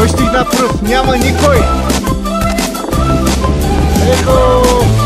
Кой ще на пръв? Няма никой! Ехо!